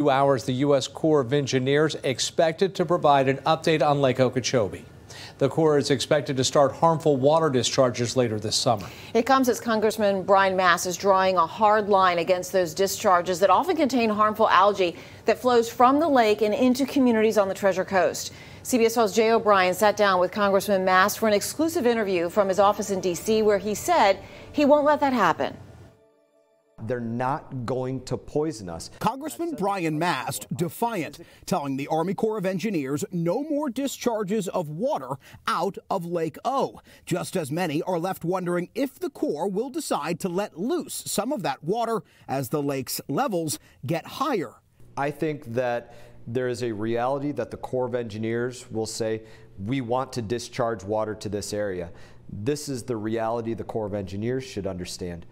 Two hours, the U.S. Corps of Engineers expected to provide an update on Lake Okeechobee. The Corps is expected to start harmful water discharges later this summer. It comes as Congressman Brian Mast is drawing a hard line against those discharges that often contain harmful algae that flows from the lake and into communities on the Treasure Coast. CBS 12's Jay O'Brien sat down with Congressman Mast for an exclusive interview from his office in D.C. where he said he won't let that happen. They're not going to poison us. Congressman Brian Mast defiant, telling the Army Corps of Engineers no more discharges of water out of Lake O. Just as many are left wondering if the Corps will decide to let loose some of that water as the lake's levels get higher. I think that there is a reality that the Corps of Engineers will say, we want to discharge water to this area. This is the reality the Corps of Engineers should understand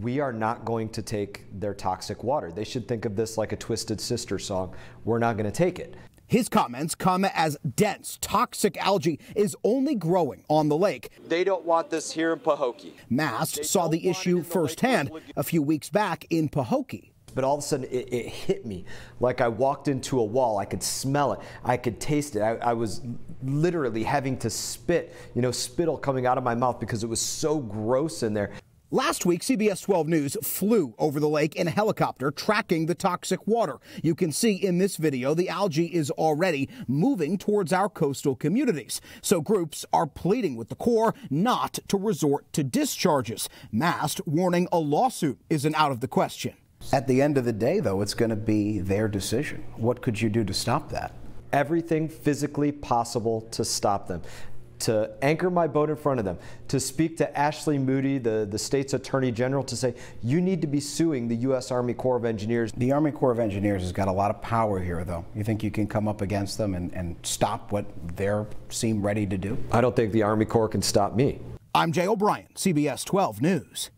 we are not going to take their toxic water. They should think of this like a Twisted Sister song. We're not going to take it. His comments come as dense, toxic algae is only growing on the lake. They don't want this here in Pahokee. Mast saw the issue firsthand a few weeks back in Pahokee. But all of a sudden, it, it, hit me like I walked into a wall. I could smell it. I could taste it. I, I, was literally having to spit, you know, spittle coming out of my mouth because it was so gross in there. Last week, CBS 12 News flew over the lake in a helicopter tracking the toxic water. You can see in this video the algae is already moving towards our coastal communities. So groups are pleading with the Corps not to resort to discharges. Mast warning a lawsuit isn't out of the question. At the end of the day, though, it's going to be their decision. What could you do to stop that? Everything physically possible to stop them to anchor my boat in front of them, to speak to Ashley Moody, the, the state's attorney general, to say, you need to be suing the U.S. Army Corps of Engineers. The Army Corps of Engineers has got a lot of power here, though. You think you can come up against them and, and stop what they seem ready to do? I don't think the Army Corps can stop me. I'm Jay O'Brien, CBS 12 News.